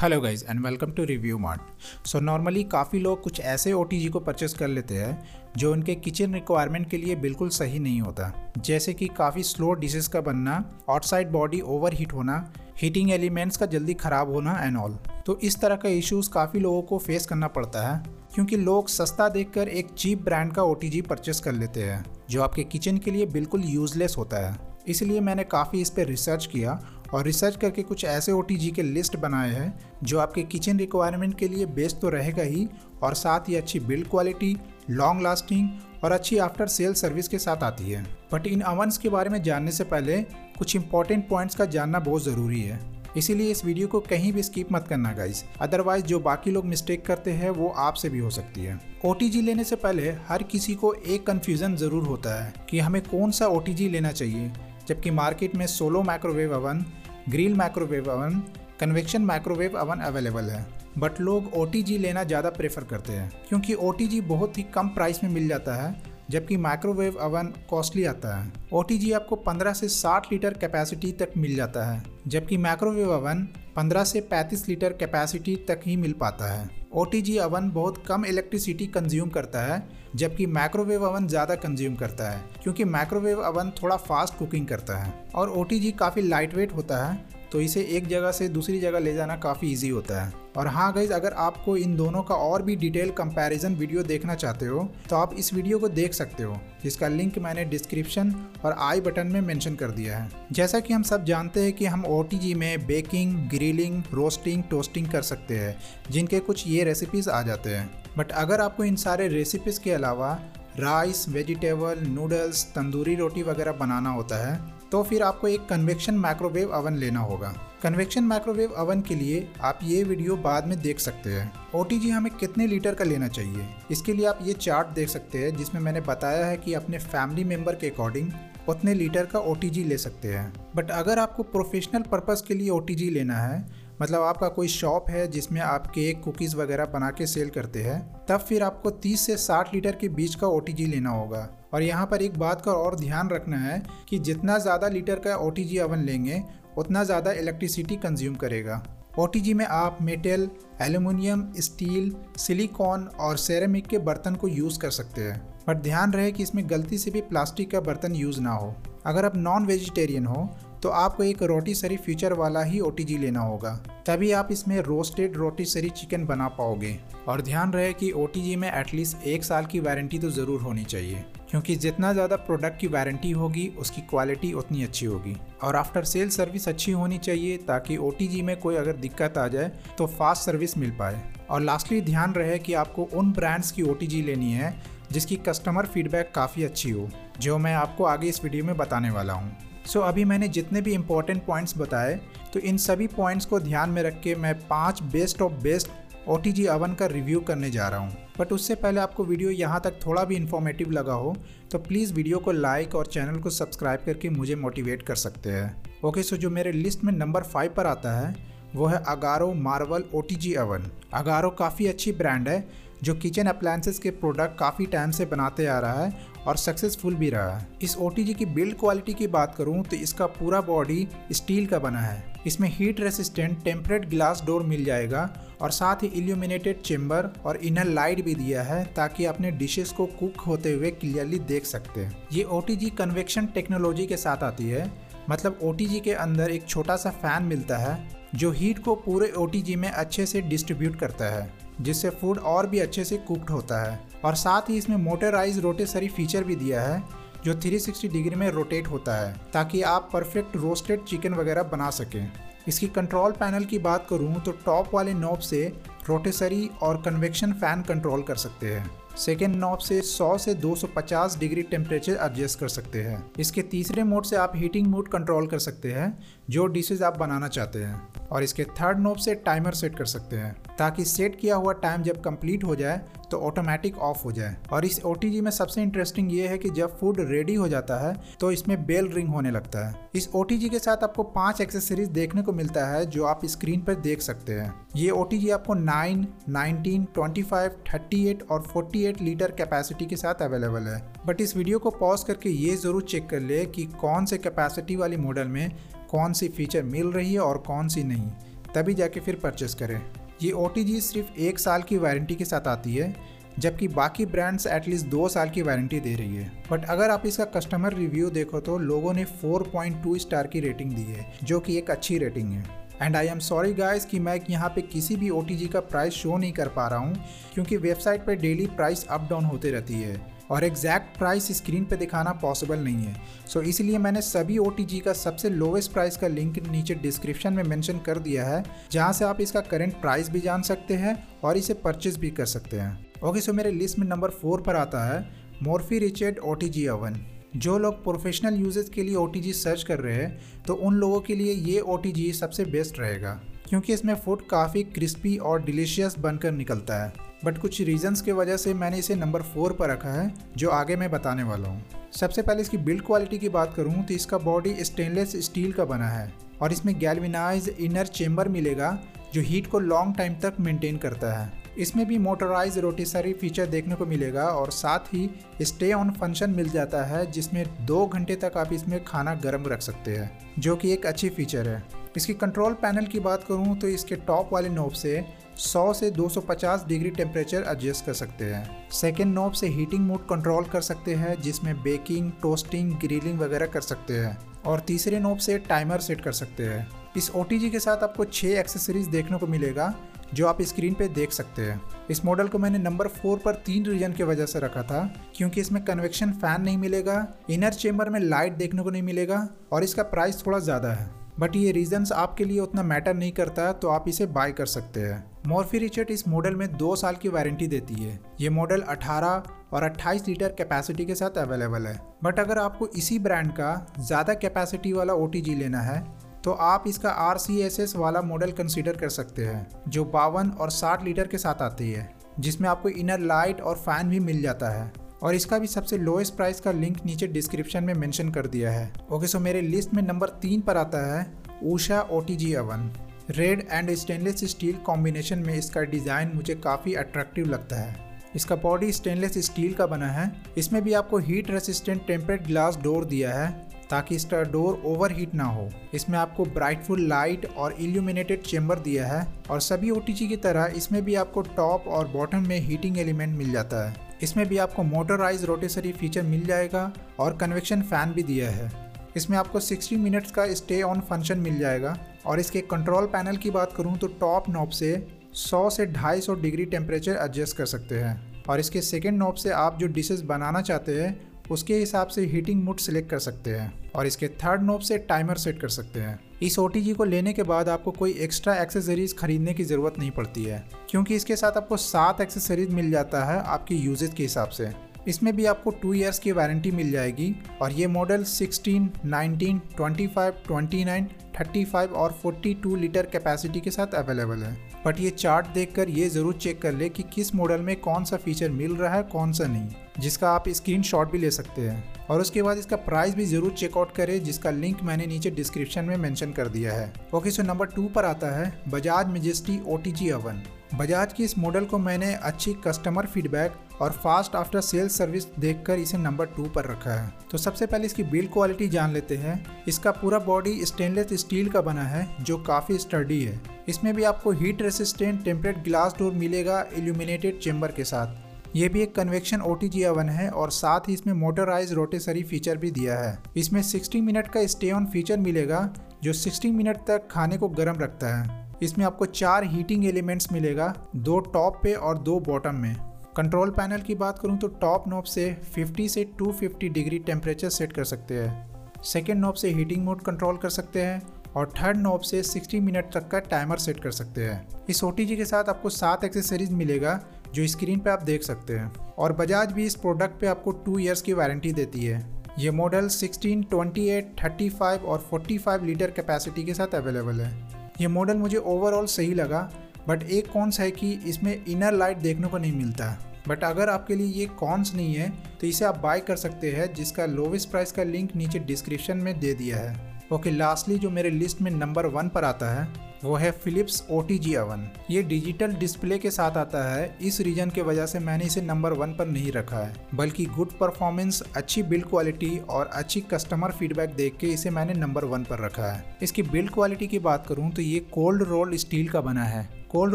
Hello guys and welcome to Review Mart so normally काफ़ी लोग कुछ ऐसे ओटीजी को परचेस कर लेते हैं, जो उनके किचन रिक्वायरमेंट के लिए बिल्कुल सही नहीं होता। जैसे कि काफ़ी स्लो डिशेस का बनना आउटसाइड बॉडी ओवर हीट होना हीटिंग एलिमेंट्स का जल्दी ख़राब होना एंड ऑल तो इस तरह का इश्यूज़ काफ़ी लोगों को फेस करना पड़ता है, क्योंकि लोग सस्ता देखकर एक चीप ब्रांड का ओटीजी परचेस कर लेते हैं, जो आपके किचन के लिए बिल्कुल यूजलेस होता है। इसलिए मैंने काफ़ी इस पर रिसर्च किया और रिसर्च करके कुछ ऐसे ओटीजी के लिस्ट बनाए हैं, जो आपके किचन रिक्वायरमेंट के लिए बेस्ट तो रहेगा ही और साथ ही अच्छी बिल्ड क्वालिटी लॉन्ग लास्टिंग और अच्छी आफ्टर सेल सर्विस के साथ आती है। बट इन अवंस के बारे में जानने से पहले कुछ इंपॉर्टेंट पॉइंट्स का जानना बहुत ज़रूरी है। इसीलिए इस वीडियो को कहीं भी स्किप मत करना गाइज़ अदरवाइज़ जो बाकी लोग मिस्टेक करते हैं, वो आपसे भी हो सकती है। ओटीजी लेने से पहले हर किसी को एक कन्फ्यूज़न ज़रूर होता है कि हमें कौन सा ओटीजी लेना चाहिए। जबकि मार्केट में solo microwave oven grill microwave oven convection microwave oven available है। बट लोग ओटीजी लेना ज़्यादा प्रेफर करते हैं, क्योंकि ओटीजी बहुत ही कम प्राइस में मिल जाता है, जबकि माइक्रोवेव अवन कॉस्टली आता है। ओटीजी आपको 15 से 60 लीटर कैपेसिटी तक मिल जाता है, जबकि माइक्रोवेव अवन 15 से 35 लीटर कैपेसिटी तक ही मिल पाता है। ओटीजी ओवन बहुत कम इलेक्ट्रिसिटी कंज्यूम करता है, जबकि माइक्रोवेव ओवन ज़्यादा कंज्यूम करता है, क्योंकि माइक्रोवेव ओवन थोड़ा फास्ट कुकिंग करता है, और ओटीजी काफ़ी लाइट वेट होता है तो इसे एक जगह से दूसरी जगह ले जाना काफ़ी इजी होता है। और हाँ गाइज़ अगर आपको इन दोनों का और भी डिटेल कंपैरिजन वीडियो देखना चाहते हो तो आप इस वीडियो को देख सकते हो, जिसका लिंक मैंने डिस्क्रिप्शन और आई बटन में मेंशन कर दिया है। जैसा कि हम सब जानते हैं कि हम ओटीजी में बेकिंग ग्रिलिंग रोस्टिंग टोस्टिंग कर सकते हैं, जिनके कुछ ये रेसिपीज़ आ जाते हैं। बट अगर आपको इन सारे रेसिपीज़ के अलावा राइस वेजिटेबल नूडल्स तंदूरी रोटी वगैरह बनाना होता है तो फिर आपको एक कन्वेक्शन माइक्रोवेव अवन लेना होगा। कन्वेक्शन माइक्रोवेव अवन के लिए आप ये वीडियो बाद में देख सकते हैं। ओटीजी हमें कितने लीटर का लेना चाहिए? इसके लिए आप ये चार्ट देख सकते हैं, जिसमें मैंने बताया है कि अपने फैमिली मेंबर के अकॉर्डिंग उतने लीटर का ओटीजी ले सकते हैं। बट अगर आपको प्रोफेशनल पर्पज़ के लिए ओटीजी लेना है मतलब आपका कोई शॉप है जिसमें आप केक कुकीज़ वगैरह बना के सेल करते हैं, तब फिर आपको 30 से 60 लीटर के बीच का ओटीजी लेना होगा। और यहाँ पर एक बात का और ध्यान रखना है कि जितना ज़्यादा लीटर का ओ अवन लेंगे, उतना ज़्यादा इलेक्ट्रिसिटी कंज्यूम करेगा। ओटीजी में आप मेटल एल्यूमिनियम स्टील सिलिकॉन और सेरेमिक के बर्तन को यूज़ कर सकते हैं। बट ध्यान रहे कि इसमें गलती से भी प्लास्टिक का बर्तन यूज़ ना हो। अगर आप नॉन वेजिटेरियन हो तो आपको एक रोटी सरी फ्यूचर वाला ही ओटीजी लेना होगा। तभी आप इसमें रोस्टेड रोटी सरी चिकन बना पाओगे। और ध्यान रहे कि ओटीजी में एटलीस्ट एक साल की वारंटी तो ज़रूर होनी चाहिए। क्योंकि जितना ज़्यादा प्रोडक्ट की वारंटी होगी उसकी क्वालिटी उतनी अच्छी होगी। और आफ्टर सेल सर्विस अच्छी होनी चाहिए ताकि ओटीजी में कोई अगर दिक्कत आ जाए तो फास्ट सर्विस मिल पाए। और लास्टली ध्यान रहे कि आपको उन ब्रांड्स की ओटीजी लेनी है जिसकी कस्टमर फीडबैक काफ़ी अच्छी हो जो मैं आपको आगे इस वीडियो में बताने वाला हूँ। सो so, अभी मैंने जितने भी इम्पोर्टेंट पॉइंट्स बताए तो इन सभी पॉइंट्स को ध्यान में रख के मैं पाँच best of best O T oven का रिव्यू करने जा रहा हूँ। बट उससे पहले आपको वीडियो यहाँ तक थोड़ा भी इन्फॉर्मेटिव लगा हो तो प्लीज़ वीडियो को लाइक और चैनल को सब्सक्राइब करके मुझे मोटिवेट कर सकते हैं। ओके सो जो मेरे लिस्ट में नंबर फाइव पर आता है, वो है Agaro Marvel O T oven Agaro काफ़ी अच्छी ब्रांड है, जो किचन अप्लायंसेस के प्रोडक्ट काफ़ी टाइम से बनाते आ रहा है और सक्सेसफुल भी रहा। है इस ओटीजी की बिल्ड क्वालिटी की बात करूँ तो इसका पूरा बॉडी स्टील का बना है। इसमें heat resistant tempered glass door मिल जाएगा और साथ ही इल्यूमिनेटेड चेम्बर और इनर लाइट भी दिया है, ताकि अपने डिशेस को कुक होते हुए क्लियरली देख सकते हैं। ये OTG कन्वेक्शन टेक्नोलॉजी के साथ आती है। मतलब ओटीजी के अंदर एक छोटा सा फ़ैन मिलता है, जो हीट को पूरे ओटीजी में अच्छे से डिस्ट्रीब्यूट करता है, जिससे फ़ूड और भी अच्छे से कुकड होता है। और साथ ही इसमें मोटराइज रोटेसरी फीचर भी दिया है, जो 360 डिग्री में रोटेट होता है, ताकि आप परफेक्ट रोस्टेड चिकन वगैरह बना सकें। इसकी कंट्रोल पैनल की बात करूँ तो टॉप वाले नॉब से रोटेसरी और कन्वेक्शन फ़ैन कंट्रोल कर सकते हैं। सेकेंड नॉब से 100 से 250 डिग्री टेम्परेचर एडजस्ट कर सकते हैं। इसके तीसरे मोड से आप हीटिंग मोड कंट्रोल कर सकते हैं, जो डिशेज आप बनाना चाहते हैं। और इसके थर्ड नोब से टाइमर सेट कर सकते हैं। ताकि सेट किया हुआ टाइम जब कंप्लीट हो जाए तो ऑटोमेटिक ऑफ़ हो जाए। और इस ओटीजी में सबसे इंटरेस्टिंग ये है कि जब फ़ूड रेडी हो जाता है तो इसमें बेल रिंग होने लगता है। इस ओटीजी के साथ आपको पाँच एक्सेसरीज देखने को मिलता है जो आप स्क्रीन पर देख सकते हैं। ये ओ आपको 9, 19, 25, 38 और 48 लीटर कैपेसिटी के साथ अवेलेबल है। बट इस वीडियो को पॉज करके ये ज़रूर चेक कर ले कि कौन से कैपेसिटी वाली मॉडल में कौन सी फीचर मिल रही है और कौन सी नहीं, तभी जाके फिर परचेस करें। ये ओटीजी सिर्फ़ एक साल की वारंटी के साथ आती है, जबकि बाकी ब्रांड्स एटलीस्ट दो साल की वारंटी दे रही है। बट अगर आप इसका कस्टमर रिव्यू देखो तो लोगों ने 4.2 स्टार की रेटिंग दी है, जो कि एक अच्छी रेटिंग है। And I am sorry guys कि मैं यहाँ पे किसी भी ओटीजी का प्राइस शो नहीं कर पा रहा हूँ, क्योंकि वेबसाइट पर डेली प्राइस अप डाउन होते रहती है। और एग्जैक्ट प्राइस स्क्रीन पे दिखाना पॉसिबल नहीं है। सो so, इसलिए मैंने सभी ओटीजी का सबसे लोवेस्ट प्राइस का लिंक नीचे डिस्क्रिप्शन में मेंशन कर दिया है जहाँ से आप इसका करेंट प्राइस भी जान सकते हैं और इसे परचेज भी कर सकते हैं। ओके okay, सो so मेरे लिस्ट में नंबर फोर पर आता है मोरफी रिचेड ओ ओवन जो लोग प्रोफेशनल यूजेस के लिए ओटीजी सर्च कर रहे हैं तो उन लोगों के लिए ये ओ सबसे बेस्ट रहेगा क्योंकि इसमें फ़ूड काफ़ी क्रिस्पी और डिलीशियस बनकर निकलता है। बट कुछ रीजंस की वजह से मैंने इसे नंबर फोर पर रखा है, जो आगे मैं बताने वाला हूँ। सबसे पहले इसकी बिल्ड क्वालिटी की बात करूँ तो इसका बॉडी स्टेनलेस स्टील का बना है, और इसमें गैल्विनाइज इनर चेम्बर मिलेगा, जो हीट को लॉन्ग टाइम तक मेंटेन करता है। इसमें भी मोटराइज रोटिसरी फीचर देखने को मिलेगा, और साथ ही स्टे ऑन फ़ंक्शन मिल जाता है, जिसमें दो घंटे तक आप इसमें खाना गर्म रख सकते हैं, जो कि एक अच्छी फीचर है। इसकी कंट्रोल पैनल की बात करूँ तो इसके टॉप वाले नोब से 100 से 250 डिग्री टेम्परेचर एडजस्ट कर सकते हैं। सेकेंड नोब से हीटिंग मोड कंट्रोल कर सकते हैं, जिसमें बेकिंग टोस्टिंग ग्रिलिंग वगैरह कर सकते हैं। और तीसरे नोब से टाइमर सेट कर सकते हैं। इस ओटीजी के साथ आपको छः एक्सेसरीज देखने को मिलेगा, जो आप स्क्रीन पे देख सकते हैं। इस मॉडल को मैंने नंबर फोर पर तीन रीजन की वजह से रखा था, क्योंकि इसमें कन्वेक्शन फ़ैन नहीं मिलेगा इनर चेम्बर में लाइट देखने को नहीं मिलेगा, और इसका प्राइस थोड़ा ज़्यादा है। बट ये रीजंस आपके लिए उतना मैटर नहीं करता तो आप इसे बाय कर सकते हैं। मॉर्फी रिचर्ट इस मॉडल में दो साल की वारंटी देती है। ये मॉडल 18 और 28 लीटर कैपेसिटी के साथ अवेलेबल है। बट अगर आपको इसी ब्रांड का ज़्यादा कैपेसिटी वाला ओटीजी लेना है तो आप इसका आरसीएसएस वाला मॉडल कंसिडर कर सकते हैं, जो बावन और साठ लीटर के साथ आती है, जिसमें आपको इनर लाइट और फ़ैन भी मिल जाता है। और इसका भी सबसे लोएस्ट प्राइस का लिंक नीचे डिस्क्रिप्शन में मेंशन कर दिया है। ओके सो मेरे लिस्ट में नंबर तीन पर आता है Usha O oven red and stainless steel combination में इसका डिज़ाइन मुझे काफ़ी अट्रैक्टिव लगता है। इसका बॉडी स्टेनलेस स्टील का बना है। इसमें भी आपको heat resistant tempered glass door दिया है ताकि इसका डोर ओवर हीट ना हो। इसमें आपको ब्राइटफुल लाइट और इल्यूमिनेटेड चेम्बर दिया है और सभी ओटीजी की तरह इसमें भी आपको टॉप और बॉटम में हीटिंग एलिमेंट मिल जाता है। इसमें भी आपको मोटराइज रोटेसरी फीचर मिल जाएगा और कन्वेक्शन फ़ैन भी दिया है। इसमें आपको 60 मिनट्स का स्टे ऑन फ़ंक्शन मिल जाएगा और इसके कंट्रोल पैनल की बात करूँ तो टॉप नॉब से 100 से 250 डिग्री टेम्परेचर एडजस्ट कर सकते हैं। और इसके सेकेंड नॉब से आप जो डिशेज़ बनाना चाहते हैं, उसके हिसाब से हीटिंग मोड सिलेक्ट कर सकते हैं। और इसके थर्ड नोब से टाइमर सेट कर सकते हैं। इस ओटीजी को लेने के बाद आपको कोई एक्स्ट्रा एक्सेसरीज खरीदने की ज़रूरत नहीं पड़ती है क्योंकि इसके साथ आपको सात एक्सेसरीज मिल जाता है आपकी यूजेज के हिसाब से। इसमें भी आपको टू ईयर्स की वारंटी मिल जाएगी और ये मॉडल 16, 19, 25, 29, 35 और 42 लीटर कैपेसिटी के साथ अवेलेबल है। बट ये चार्ट देखकर ये ज़रूर चेक कर ले कि किस मॉडल में कौन सा फीचर मिल रहा है, कौन सा नहीं। जिसका आप स्क्रीन भी ले सकते हैं। और उसके बाद इसका प्राइस भी ज़रूर चेकआउट करें, जिसका लिंक मैंने नीचे डिस्क्रिप्शन में मेंशन कर दिया है। ओके सो नंबर टू पर आता है Bajaj Majesty O oven Bajaj की इस मॉडल को मैंने अच्छी कस्टमर फीडबैक और फास्ट आफ्टर सेल्स सर्विस देखकर इसे नंबर टू पर रखा है। तो सबसे पहले इसकी बिल्ड क्वालिटी जान लेते हैं। इसका पूरा बॉडी स्टेनलेस स्टील का बना है, जो काफ़ी स्टर्डी है। इसमें भी आपको heat resistant tempered glass door मिलेगा एल्यूमिनेटेड चेम्बर के साथ। ये भी एक कन्वेक्शन ओ ओवन है और साथ ही इसमें मोटराइज रोटेसरी फीचर भी दिया है। इसमें 60 मिनट का स्टे ऑन फीचर मिलेगा, जो 60 मिनट तक खाने को गर्म रखता है। इसमें आपको चार हीटिंग एलिमेंट्स मिलेगा, दो टॉप पे और दो बॉटम में। कंट्रोल पैनल की बात करूँ तो टॉप नॉब से 50 से 250 डिग्री टेम्परेचर सेट कर सकते हैं। सेकेंड नॉब से हीटिंग मोड कंट्रोल कर सकते हैं। और थर्ड नॉब से 60 मिनट तक का टाइमर सेट कर सकते हैं। इस ओ के साथ आपको सात एक्सेसरीज मिलेगा जो स्क्रीन पे आप देख सकते हैं। और बजाज भी इस प्रोडक्ट पे आपको टू ईयर्स की वारंटी देती है। ये मॉडल 16, 28, 35 और 45 लीटर कैपेसिटी के साथ अवेलेबल है। ये मॉडल मुझे ओवरऑल सही लगा बट एक कौनस है कि इसमें इनर लाइट देखने को नहीं मिलता। बट अगर आपके लिए ये कॉन्स नहीं है तो इसे आप बाय कर सकते हैं, जिसका लोवेस्ट प्राइस का लिंक नीचे डिस्क्रिप्शन में दे दिया है। ओके लास्टली जो मेरे लिस्ट में नंबर वन पर आता है, वो है Philips O T G oven ये डिजिटल डिस्प्ले के साथ आता है, इस रीजन के वजह से मैंने इसे नंबर वन पर नहीं रखा है, बल्कि गुड परफॉर्मेंस अच्छी बिल्ड क्वालिटी और अच्छी कस्टमर फीडबैक देख के इसे मैंने नंबर वन पर रखा है। इसकी बिल्ड क्वालिटी की बात करूँ तो ये कोल्ड रोल स्टील का बना है। कोल्ड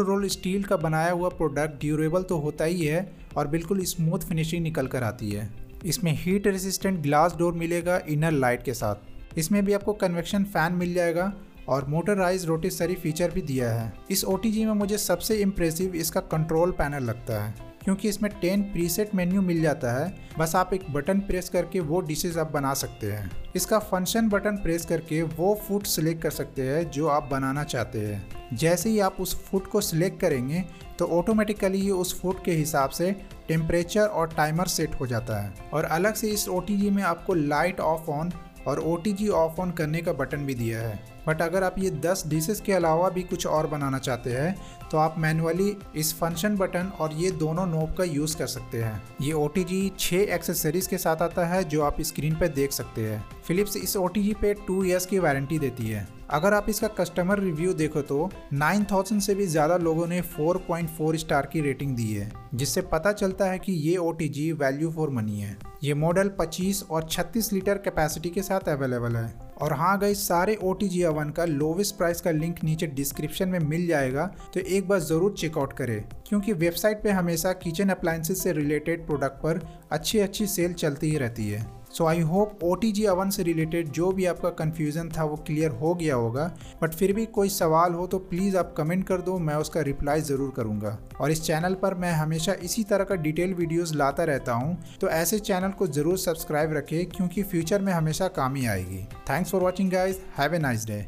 रोल स्टील का बनाया हुआ प्रोडक्ट ड्यूरेबल तो होता ही है और बिल्कुल स्मूथ फिनिशिंग निकल कर आती है। इसमें हीट रेजिस्टेंट ग्लास डोर मिलेगा इनर लाइट के साथ। इसमें भी आपको कन्वेक्शन फ़ैन मिल जाएगा और मोटराइज रोटेसरी फीचर भी दिया है। इस ओटीजी में मुझे सबसे इम्प्रेसिव इसका कंट्रोल पैनल लगता है। क्योंकि इसमें 10 प्रीसेट मेन्यू मिल जाता है, बस आप एक बटन प्रेस करके वो डिशेज आप बना सकते हैं। इसका फ़ंक्शन बटन प्रेस करके वो फ़ूड सिलेक्ट कर सकते हैं जो आप बनाना चाहते हैं। जैसे ही आप उस फ़ूड को सिलेक्ट करेंगे तो ऑटोमेटिकली ये उस फ़ूड के हिसाब से टेम्परेचर और टाइमर सेट हो जाता है। और अलग से इस ओटीजी में आपको लाइट ऑफ़ ऑन और ओटीजी ऑफ़ ऑन करने का बटन भी दिया है। बट अगर आप ये 10 डिशेस के अलावा भी कुछ और बनाना चाहते हैं तो आप मैनुअली इस फ़ंक्शन बटन और ये दोनों नोब का यूज़ कर सकते हैं। ये ओ टी जी छः एक्सेसरीज के साथ आता है जो आप स्क्रीन पर देख सकते हैं। फिलिप्स इस ओ टी जी पे टू ईयर्स की वारंटी देती है। अगर आप इसका कस्टमर रिव्यू देखो तो 9000 से भी ज़्यादा लोगों ने 4.4 स्टार की रेटिंग दी है, जिससे पता चलता है कि ये ओटीजी वैल्यू फॉर मनी है। ये मॉडल 25 और 36 लीटर कैपेसिटी के साथ अवेलेबल है। और हाँ गई सारे ओ टी जी अवन का लोवेस्ट प्राइस का लिंक नीचे डिस्क्रिप्शन में मिल जाएगा तो एक बार ज़रूर चेकआउट करें। क्योंकि वेबसाइट पे हमेशा किचन अप्लाइंसेस से रिलेटेड प्रोडक्ट पर अच्छी अच्छी सेल चलती ही रहती है। So I hope O T G oven से रिलेटेड जो भी आपका कन्फ्यूज़न था वो क्लियर हो गया होगा। बट फिर भी कोई सवाल हो तो प्लीज़ आप कमेंट कर दो, मैं उसका रिप्लाई ज़रूर करूँगा। और इस चैनल पर मैं हमेशा इसी तरह का डिटेल वीडियोज़ लाता रहता हूँ। तो ऐसे चैनल को ज़रूर सब्सक्राइब रखें, क्योंकि फ्यूचर में हमेशा काम ही आएगी। Thanks for watching guys have a nice day